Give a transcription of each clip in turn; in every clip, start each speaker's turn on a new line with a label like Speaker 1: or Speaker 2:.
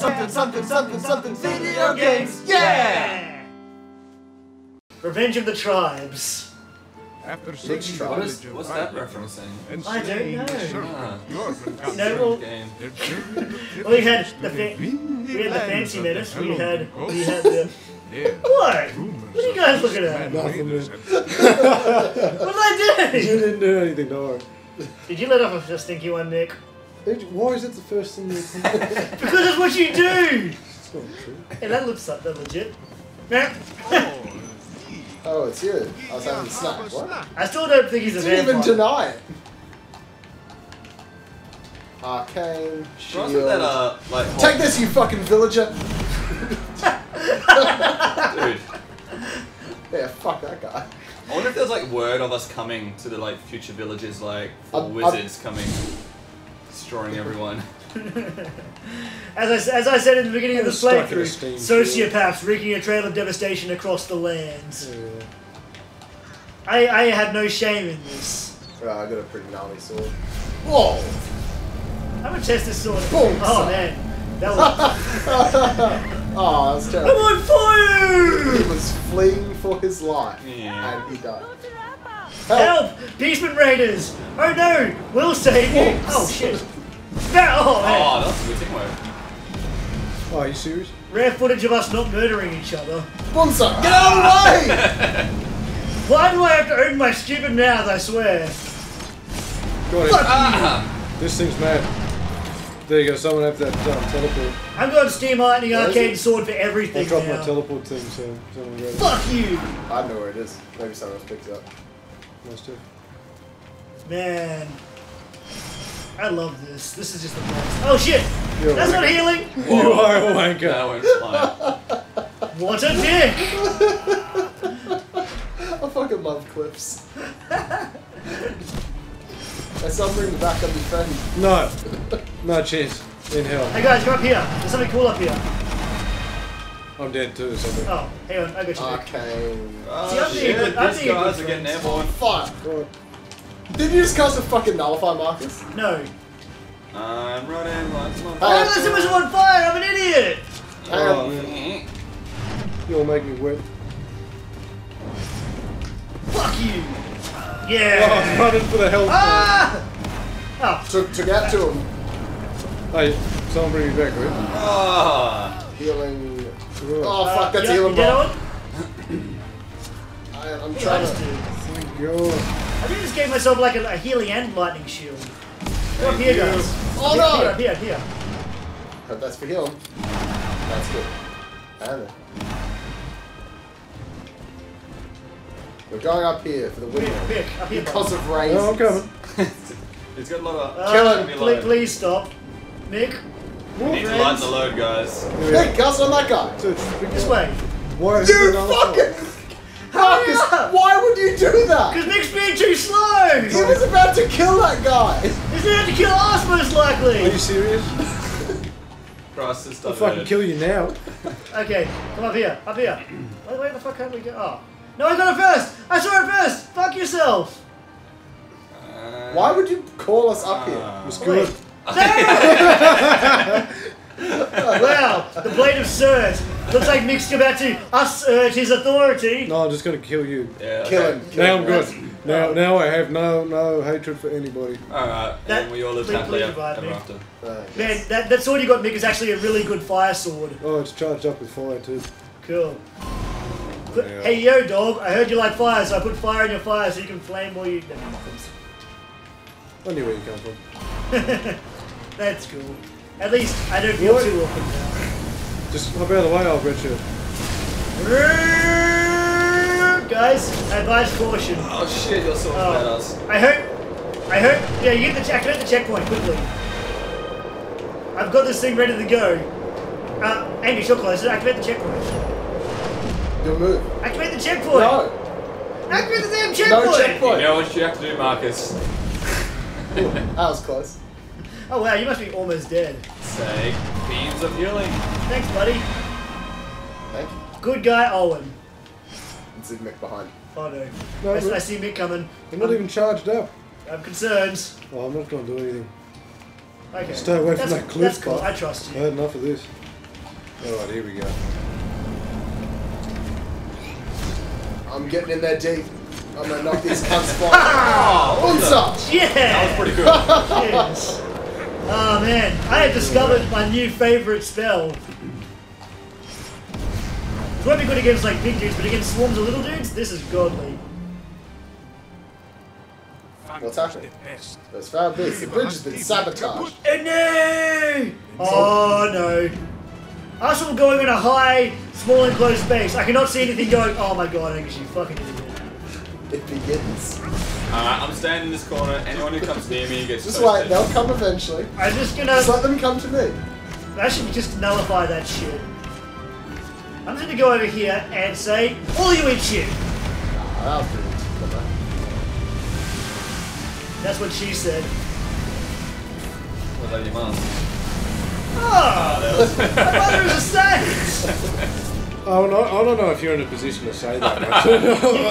Speaker 1: Something, something, something, something, video games. Yeah!
Speaker 2: Revenge of the Tribes.
Speaker 3: After
Speaker 1: Which
Speaker 3: seeing
Speaker 1: tribes?
Speaker 4: What's that referencing?
Speaker 2: I don't know.
Speaker 3: serpent.
Speaker 2: No, well,
Speaker 4: Game.
Speaker 3: their children
Speaker 2: Well, we had the fa- we had the fancy
Speaker 3: of
Speaker 2: menace. We had we had the
Speaker 3: There,
Speaker 2: what? What are you guys looking at?
Speaker 5: Nothing,
Speaker 3: raiders
Speaker 5: man.
Speaker 3: and
Speaker 2: What did I do?
Speaker 5: You didn't do anything, don't.
Speaker 2: Did you let off a stinky one, Mick?
Speaker 5: Why is it the first thing you come
Speaker 2: Because it's what you do.
Speaker 5: It's not true.
Speaker 2: Hey, that looks like that legit. Nah,
Speaker 1: Oh, it's you. I was having a snack. What?
Speaker 2: I still don't think he's a
Speaker 1: Didn't even deny it. Arcane, shield.
Speaker 4: Wasn't that uh like
Speaker 1: Take this, you fucking villager!
Speaker 4: dude?
Speaker 1: Yeah, fuck that guy.
Speaker 4: I wonder if there's like word of us coming to the like future villages, like full
Speaker 1: I'm-
Speaker 4: wizards coming, destroying everyone.
Speaker 2: As I, s- as I said in the beginning of the
Speaker 5: I'm stuck in
Speaker 2: playthrough,
Speaker 5: steam
Speaker 2: sociopaths wreaking a trail of devastation across the lands.
Speaker 5: Yeah.
Speaker 2: I, I had no shame in this.
Speaker 1: I got a pretty gnarly sword. Whoa!
Speaker 2: I'm gonna test this sword.
Speaker 1: Boom,
Speaker 2: oh
Speaker 1: son.
Speaker 2: man, that was.
Speaker 1: Oh, that was
Speaker 2: I'm on fire!
Speaker 1: He was fleeing for his life,
Speaker 4: Yeah.
Speaker 1: and he died.
Speaker 2: Help! Beastman Raiders! Oh no! We'll save you! Oh shit! That, oh man!
Speaker 4: Oh, that's good teamwork.
Speaker 5: Oh, are you serious?
Speaker 2: Rare footage of us not murdering each other.
Speaker 1: Bunsa, get out of the way!
Speaker 2: Why do I have to open my stupid mouth, I swear?
Speaker 5: Got it.
Speaker 4: Ah!
Speaker 5: This thing's mad. There you go. Someone have that um, teleport.
Speaker 2: I'm going Steam Lightning
Speaker 1: Where is
Speaker 2: Arcade? Sword for everything
Speaker 5: I
Speaker 2: everything
Speaker 5: dropped
Speaker 2: now.
Speaker 5: my teleport thing, so someone grab it.
Speaker 2: Fuck you!
Speaker 1: I know where it is. Maybe someone else picked it up.
Speaker 5: Must have.
Speaker 2: Man. I love this. This is just the best. Oh shit!
Speaker 5: You're
Speaker 2: That's not
Speaker 5: right.
Speaker 2: healing!
Speaker 5: You are a wanker.
Speaker 4: That went.
Speaker 2: What a dick!
Speaker 1: I fucking love clips. There's something in the back of your friend.
Speaker 5: No. No chance. In hell.
Speaker 2: Hey guys, come up here. There's something cool up here.
Speaker 5: I'm dead too, so.
Speaker 2: Oh, hang on, I got you. Mick.
Speaker 1: Arcane.
Speaker 4: Oh
Speaker 2: See, I'm oh, being
Speaker 4: shit,
Speaker 2: good- I'm
Speaker 4: these
Speaker 2: being good
Speaker 4: guys are getting
Speaker 2: friends.
Speaker 4: airborne.
Speaker 1: Fuck!
Speaker 5: God.
Speaker 1: Did you just cast a fucking nullify Marcus?
Speaker 2: No.
Speaker 4: I'm running like
Speaker 2: Oh,
Speaker 1: Hey.
Speaker 2: listen, was on fire! I'm an idiot!
Speaker 5: Oh. You'll make me wet.
Speaker 2: Fuck you!
Speaker 5: Oh,
Speaker 2: Yeah!
Speaker 5: I'm running for the health.
Speaker 2: Ah! Oh,
Speaker 1: to, to get to him,
Speaker 5: Hey, someone bring me back, right?
Speaker 4: Ah,
Speaker 1: healing.
Speaker 5: Oh,
Speaker 1: Oh
Speaker 2: uh,
Speaker 1: fuck, that's
Speaker 2: you,
Speaker 1: healing
Speaker 2: you dead
Speaker 1: bar.
Speaker 2: on?
Speaker 1: I, I'm trying
Speaker 2: just
Speaker 1: to.
Speaker 5: thank God.
Speaker 2: I think I just gave myself like a, a healing and lightning shield. Come up here,
Speaker 4: you.
Speaker 2: guys.
Speaker 1: Oh, no!
Speaker 2: Here, here, here.
Speaker 1: Hope that's for healing. That's good. And. We're going up here for the
Speaker 2: Quick,
Speaker 1: win.
Speaker 2: quick, up here.
Speaker 1: Because of raisins.
Speaker 5: Oh, I'm coming.
Speaker 4: he's got a lot of.
Speaker 2: Uh,
Speaker 1: Kill him.
Speaker 2: Please, please stop. Mick,
Speaker 4: We need to lighten the load, guys.
Speaker 1: Hey, cast on that guy.
Speaker 5: Dude,
Speaker 2: this way.
Speaker 5: Why
Speaker 1: You fucking.
Speaker 2: Hurry
Speaker 1: Marcus,
Speaker 2: up!
Speaker 1: why would you do that?
Speaker 2: Because Mick's being too slow!
Speaker 1: He was about to kill that guy.
Speaker 2: He's going to kill us most likely!
Speaker 5: Are you serious?
Speaker 4: Christ, this
Speaker 5: I'll fucking kill you now.
Speaker 2: Okay, come up here, up here. Wait, where the fuck can we go? Oh. No, I got it first! I saw it first! Fuck yourself!
Speaker 4: Uh,
Speaker 1: Why would you call us up here?
Speaker 4: ah.
Speaker 5: It's
Speaker 2: Wait.
Speaker 5: good.
Speaker 2: wow, the blade of Sirt. Looks like Mick's about to assert his authority.
Speaker 5: No, I'm just gonna kill you.
Speaker 4: Yeah,
Speaker 1: Kill
Speaker 4: okay.
Speaker 1: him. Kill
Speaker 5: Now
Speaker 1: him.
Speaker 5: I'm good. Now, now I have no no hatred for anybody.
Speaker 4: Alright,
Speaker 2: That-
Speaker 4: and we all live
Speaker 2: please-
Speaker 4: happily
Speaker 2: please
Speaker 4: ever
Speaker 2: revive
Speaker 4: after.
Speaker 1: Uh,
Speaker 2: Man, that, that sword you got, Mick, is actually a really good fire sword.
Speaker 5: Oh, it's charged up with fire too.
Speaker 2: Cool. Put-
Speaker 5: Yeah.
Speaker 2: Hey, yo, dog, I heard you like fire, so I put fire in your fire so you can flame while you...
Speaker 5: I knew where you come from.
Speaker 2: That's cool. At least I don't feel
Speaker 5: What?
Speaker 2: too awkward now.
Speaker 5: Just hop out of the way, I'll bet you.
Speaker 2: Guys, advise caution.
Speaker 4: Oh shit, you're so
Speaker 2: Oh.
Speaker 4: badass.
Speaker 2: I hope, I hope, yeah, you get the, activate the checkpoint quickly. I've got this thing ready to go. Uh, Andy, you're closer, activate the checkpoint.
Speaker 1: You'll move.
Speaker 2: Activate the checkpoint!
Speaker 1: No.
Speaker 2: Activate the damn checkpoint!
Speaker 1: No
Speaker 2: checkpoint!
Speaker 1: checkpoint.
Speaker 4: You know what you have to do, Marcus?
Speaker 1: That was close.
Speaker 2: Oh wow, you must be almost dead.
Speaker 4: Say beams of healing.
Speaker 2: Thanks, buddy.
Speaker 1: Thank you.
Speaker 2: Good guy, Owen.
Speaker 1: It's Mick behind.
Speaker 2: Oh no.
Speaker 5: No,
Speaker 2: I, I see Mick coming.
Speaker 5: I'm not
Speaker 2: I'm,
Speaker 5: even charged up.
Speaker 2: I'm concerned.
Speaker 5: Oh, I'm not gonna do anything.
Speaker 2: Okay.
Speaker 5: Stay away from that cliff,
Speaker 2: That's cool. I trust you.
Speaker 5: I
Speaker 2: you.
Speaker 5: had enough of this. Alright, here we go.
Speaker 1: I'm getting in there deep. I'm gonna knock these cunts flying.
Speaker 4: Oh, what
Speaker 1: Unsa!
Speaker 2: Yeah!
Speaker 4: That was pretty good.
Speaker 2: Yes. Oh man, I have discovered my new favorite spell. It won't be good against like big dudes, but against swarms of little dudes, this is godly.
Speaker 1: What's happening? There's found this. The bridge has been sabotaged.
Speaker 2: Oh no! Oh no. Us all going in a high, small enclosed space. I cannot see anything going. Oh my god, Angus, you fucking idiot.
Speaker 1: It begins.
Speaker 4: Alright, I'm standing in this corner. Anyone who comes near me gets
Speaker 1: Just
Speaker 4: toasted.
Speaker 1: wait, they'll come eventually.
Speaker 2: I'm just gonna.
Speaker 1: Just let them come to me.
Speaker 2: I should just nullify that shit. I'm just gonna go over here and say, all you eat shit.
Speaker 1: Ah, that was pretty clever.
Speaker 2: That's what she said.
Speaker 4: Was that your mum?
Speaker 2: Oh, my mother is a saint.
Speaker 5: Oh, no, I don't know if you're in a position to say that. mate. I don't.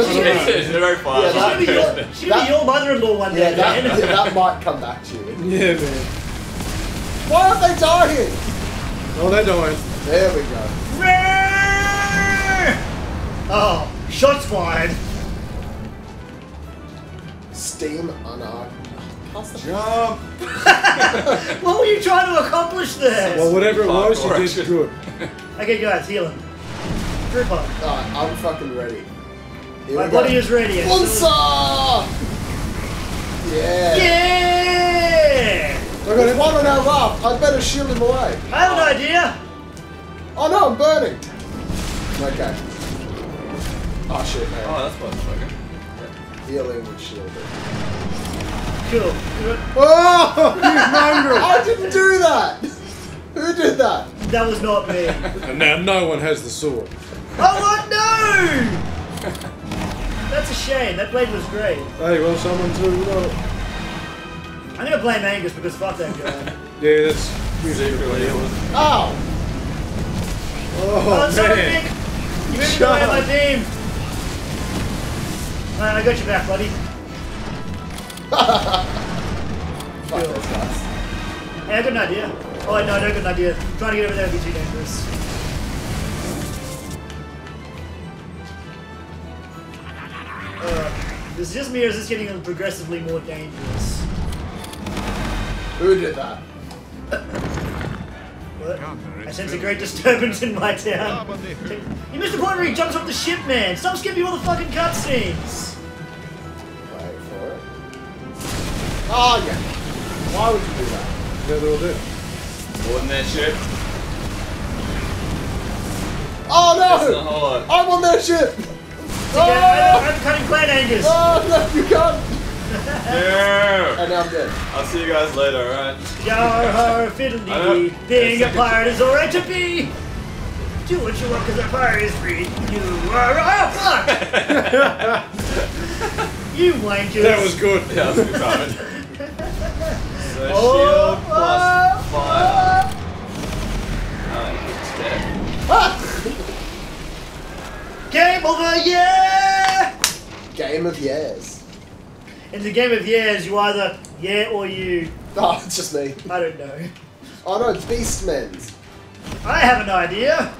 Speaker 4: It's very fun.
Speaker 1: Yeah,
Speaker 2: She's be your, she's gonna be your mother-in-law one
Speaker 1: Yeah,
Speaker 2: day,
Speaker 1: that, yeah, that might come back to you.
Speaker 5: Yeah, man.
Speaker 1: Why aren't they dying?
Speaker 5: Oh, they're dying.
Speaker 1: There we go.
Speaker 2: Oh, shots fired.
Speaker 1: Steam unarmed. Pass
Speaker 4: Jump!
Speaker 2: What were you trying to accomplish there?
Speaker 5: Well, whatever it was, you did
Speaker 4: action.
Speaker 5: good.
Speaker 2: Okay, guys, heal him. Group hug.
Speaker 1: Alright, I'm fucking ready. Here
Speaker 2: My
Speaker 1: we go.
Speaker 2: body is ready. and so-
Speaker 1: Unsa! Yeah.
Speaker 2: Yeah!
Speaker 1: There's one on our raft. I'd better shield him away.
Speaker 2: I have an idea.
Speaker 1: Oh no, I'm burning. Okay. Oh shit, man.
Speaker 4: Oh, that's motherfucker.
Speaker 1: Healing would shield it.
Speaker 2: Cool.
Speaker 5: Oh, you mongrel!
Speaker 1: I didn't do that! Who did that?
Speaker 2: That was not me.
Speaker 5: and now no one has the sword.
Speaker 2: Oh what? No! That's a shame. That blade was great.
Speaker 5: Hey, well, someone to. Uh,
Speaker 2: I'm gonna blame Angus because fuck that guy.
Speaker 5: yeah, that's usually it
Speaker 2: Oh,
Speaker 5: Oh,
Speaker 2: sorry,
Speaker 5: man.
Speaker 2: You moved the way of my team. Alright, I got your back, buddy.
Speaker 1: Fuck those guys.
Speaker 2: Hey, I got an idea. Oh, no, I don't got an idea. Trying to get over there would be too dangerous. This is just me, or is this getting progressively more dangerous?
Speaker 1: Who did that?
Speaker 2: What? I sense a great disturbance in my town. You missed the point where he jumps off the ship, man! Stop skipping all the fucking cutscenes!
Speaker 1: Wait for it. Oh yeah. Why would you do that?
Speaker 5: Yeah, they're all dead.
Speaker 4: More than that shit.
Speaker 1: Oh
Speaker 4: That's not a
Speaker 1: no! I'm on their ship!
Speaker 2: Yeah,
Speaker 1: Oh!
Speaker 2: I'm cutting Clan Angus!
Speaker 1: Oh no, you can't!
Speaker 4: Yeah.
Speaker 1: And now I'm dead.
Speaker 4: I'll see you guys later, alright?
Speaker 2: Yar har
Speaker 4: I
Speaker 2: fiddly. Being a pirate is alright to be! Do what you want because a pirate is free. You are oh fuck! you wankers!
Speaker 5: That was good.
Speaker 4: Yeah, that's good timing. So
Speaker 2: Oh,
Speaker 4: shield plus fire. Ah, he's dead.
Speaker 2: Game over, yeah!
Speaker 1: Game of years.
Speaker 2: In the game of years, you either yeah or you.
Speaker 1: Oh, it's just me.
Speaker 2: I don't know.
Speaker 1: Oh no, it's Beastmen's.
Speaker 2: I have an idea.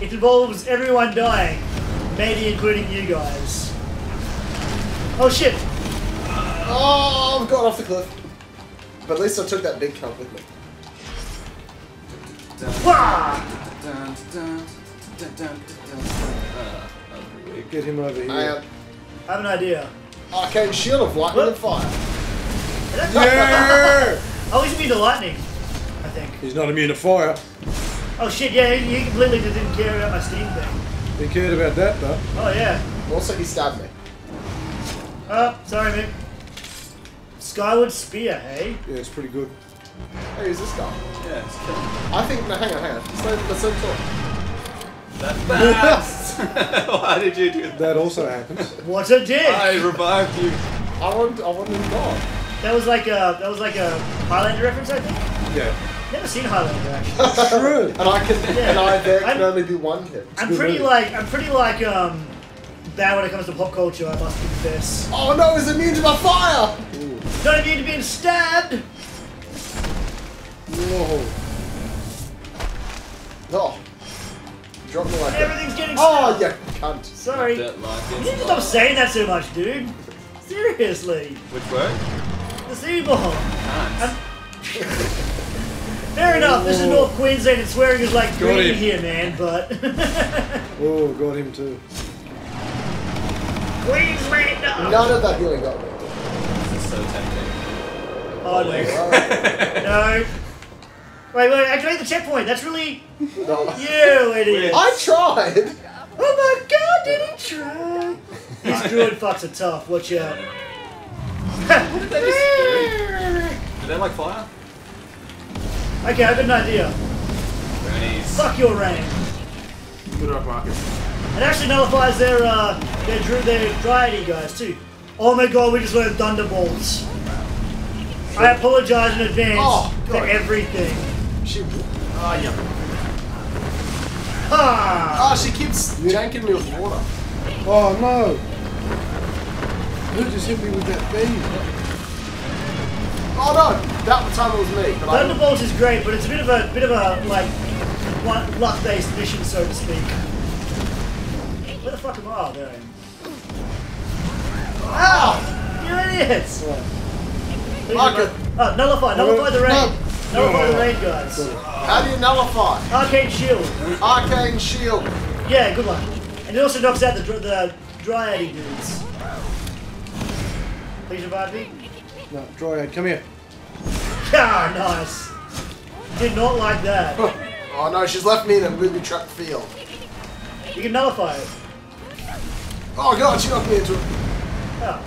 Speaker 2: It involves everyone dying, maybe including you guys. Oh shit!
Speaker 1: Oh, I've got off the cliff. But at least I took that big cup with me.
Speaker 2: Wah!
Speaker 4: Dun, dun, dun, weak.
Speaker 5: Get him over here.
Speaker 1: I am
Speaker 2: I have an idea.
Speaker 1: Oh, arcane shield of lightning
Speaker 2: What?
Speaker 1: and fire.
Speaker 5: Yeah!
Speaker 2: Oh, he's immune to lightning. I think.
Speaker 5: He's not immune to fire.
Speaker 2: Oh shit! Yeah, he he completely didn't care about my steam thing.
Speaker 5: He cared about that, though.
Speaker 2: Oh yeah.
Speaker 1: Also, he stabbed me.
Speaker 2: Oh, sorry, mate. Skyward Spear, hey?
Speaker 5: Yeah, it's pretty good.
Speaker 1: Hey, who's this guy?
Speaker 4: Yeah, it's killing me.
Speaker 1: I think. No, hang on, hang on. Let's let, let's let him talk.
Speaker 4: That's fast! Why did you do that?
Speaker 5: That also happens.
Speaker 2: What a dick!
Speaker 4: I revived you.
Speaker 1: I want. I want him gone.
Speaker 2: That was like a that was like a Highlander reference, I think.
Speaker 5: Yeah.
Speaker 2: Never seen Highlander actually.
Speaker 5: True.
Speaker 1: And I can.
Speaker 2: Yeah.
Speaker 1: And I there can
Speaker 2: I'm-
Speaker 1: only be one hit.
Speaker 2: I'm pretty
Speaker 5: movie.
Speaker 2: like I'm pretty like um bad when it comes to pop culture. I must confess.
Speaker 1: Oh no, he's immune to my fire.
Speaker 2: Not immune to being stabbed.
Speaker 5: Whoa.
Speaker 1: Oh. Oh,
Speaker 2: stuck.
Speaker 1: yeah, cunt.
Speaker 2: Sorry. You
Speaker 4: Don't
Speaker 2: need to stop saying that so much, dude. Seriously.
Speaker 4: Which word?
Speaker 2: The C-bomb. Fair enough, this is
Speaker 5: oh.
Speaker 2: North Queensland and swearing is like
Speaker 5: Got
Speaker 2: green here, man, but...
Speaker 5: Oh, got him too.
Speaker 2: Queenslander!
Speaker 1: None of that healing got me.
Speaker 4: This is so tempting.
Speaker 2: Oh, no. no. Wait, wait, activate the checkpoint. That's really
Speaker 1: No.
Speaker 2: you, idiot.
Speaker 1: I tried!
Speaker 2: Oh did he try? These druid fucks are tough. Watch out.
Speaker 4: Did they just do? Did they like fire?
Speaker 2: Okay, I've got an idea.
Speaker 4: Bernie's.
Speaker 2: Fuck your rain.
Speaker 6: Good luck, Marcus.
Speaker 2: It actually nullifies their uh their druid their dryady guys too. Oh my god, we just learned thunderbolts. I apologize in advance
Speaker 1: Oh,
Speaker 2: for everything.
Speaker 1: She. Oh, yeah.
Speaker 2: Ha!
Speaker 1: Oh, she keeps janking me with water.
Speaker 5: Oh no! Who just hit me with that beam?
Speaker 1: Oh no, that time it was me. But I,
Speaker 2: is great, but it's a bit of a bit of a like one luck-based mission, so to speak. Where the fuck am I? Oh, there I am. Ow! You idiots! Please
Speaker 1: Marcus.
Speaker 2: Oh, nullify, nullify the rain.
Speaker 1: No.
Speaker 2: Nullify the rain, guys.
Speaker 1: how do you nullify?
Speaker 2: Arcane shield.
Speaker 1: Arcane shield.
Speaker 2: Yeah, good one. And it also knocks out the dr- the dryady dudes. Please revive me.
Speaker 5: No, Dryad, come here.
Speaker 2: Ah, nice. Did not like that.
Speaker 1: Oh no, she's left me in a booby trap field.
Speaker 2: You can nullify it.
Speaker 1: Oh god, she knocked me into it.
Speaker 2: Oh.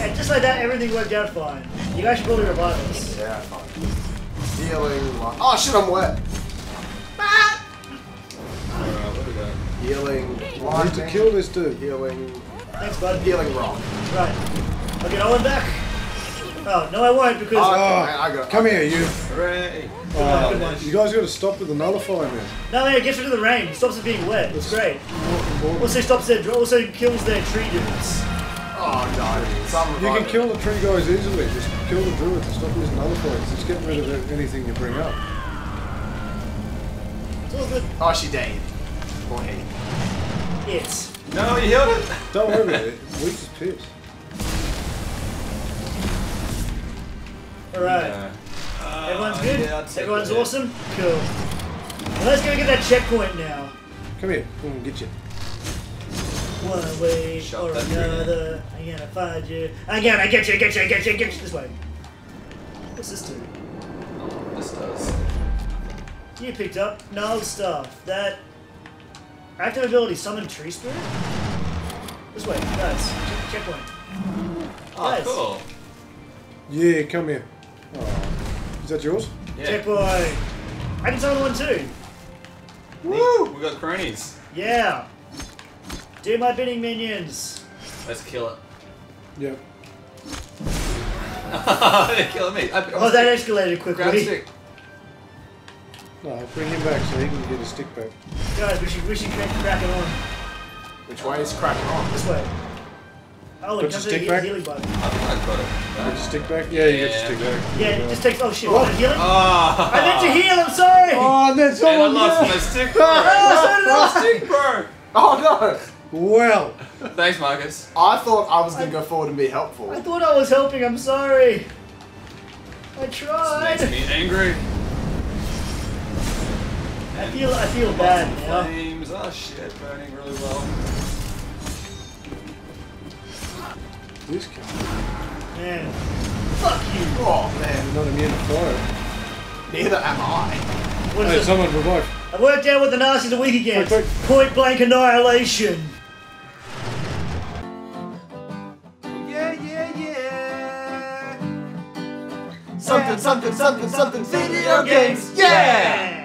Speaker 2: And just like that, everything worked out fine. You guys should probably revive us.
Speaker 1: Yeah, fine. Healing. li- Oh shit, I'm wet.
Speaker 4: Alright, what do?
Speaker 1: Healing.
Speaker 5: I need to kill this dude.
Speaker 1: Healing.
Speaker 2: Thanks, bud.
Speaker 1: Healing rock.
Speaker 2: Right. I'll get Owen back. Oh, no I won't because...
Speaker 1: Oh,
Speaker 5: Oh,
Speaker 1: I got
Speaker 5: come here, you.
Speaker 4: Hooray!
Speaker 5: Oh, you guys got to stop with the nullify, man.
Speaker 2: No, no, it gets rid of the rain. It stops it being wet. It's great. Also stops their... Also kills their tree dudes.
Speaker 1: Oh no, some
Speaker 5: You can kill the tree guys easily. Just kill the druids and stop using nullifiers. Just get rid of anything you bring up.
Speaker 2: It's all good.
Speaker 1: Oh, she died. Or he.
Speaker 2: It's...
Speaker 4: No, you healed it!
Speaker 5: Don't worry about it. Weak as piss.
Speaker 2: Alright.
Speaker 4: Yeah.
Speaker 2: Everyone's
Speaker 4: Uh,
Speaker 2: good?
Speaker 4: yeah,
Speaker 2: Everyone's awesome? Cool. Well, let's go get that checkpoint now.
Speaker 5: Come here. Come and get you.
Speaker 2: One way
Speaker 4: Shut
Speaker 2: or another. I'm gonna find you. I'm gonna get you, get you, get you, get you. This way. What's this do?
Speaker 4: Oh, this does.
Speaker 2: You picked up null stuff. That active ability summon tree spirit. This way, guys. Check- Checkpoint.
Speaker 4: Ah, oh,
Speaker 2: Nice.
Speaker 4: cool.
Speaker 5: Yeah, come here. Oh. Is that yours?
Speaker 4: Yeah.
Speaker 2: Checkpoint. I can summon one too.
Speaker 4: Woo! We got cronies.
Speaker 2: Yeah. Do my bidding, minions.
Speaker 4: Let's kill it.
Speaker 5: Yeah.
Speaker 4: They're killing me. I,
Speaker 2: Oh, that escalated quickly.
Speaker 4: Grab
Speaker 2: quickly.
Speaker 4: stick.
Speaker 5: No, bring him back so he can get his stick back.
Speaker 2: Guys, we should we should crack, crack it on
Speaker 1: Which way is cracking on?
Speaker 2: this way. Oh,
Speaker 5: Put
Speaker 2: it comes a
Speaker 5: stick back.
Speaker 2: healing button.
Speaker 4: I think I got
Speaker 5: Get
Speaker 4: it.
Speaker 5: your stick back? Yeah, you get your stick back.
Speaker 2: Yeah, it just takes. Oh shit! Want healing?
Speaker 4: Ah!
Speaker 2: I meant to heal. I'm sorry.
Speaker 5: Oh, and that's
Speaker 4: And I
Speaker 5: all.
Speaker 4: lost my stick, bro.
Speaker 2: Oh,
Speaker 4: my stick, bro.
Speaker 1: Oh
Speaker 5: Well,
Speaker 4: Thanks, Marcus.
Speaker 1: I thought I was gonna go forward and be helpful.
Speaker 2: I thought I was helping. I'm sorry. I
Speaker 4: This
Speaker 2: tried.
Speaker 4: makes me angry.
Speaker 2: I feel I feel bad now.
Speaker 4: Flames. Oh shit, burning really well.
Speaker 5: this guy.
Speaker 2: Man, fuck you.
Speaker 1: Oh man,
Speaker 5: You're not immune to fire.
Speaker 1: neither am I.
Speaker 2: What
Speaker 5: Hey,
Speaker 2: is it?
Speaker 5: someone revive.
Speaker 2: I worked out what the Nazis are weak against.
Speaker 5: Quick,
Speaker 2: Point blank annihilation.
Speaker 1: Something, something. Video games. Yeah.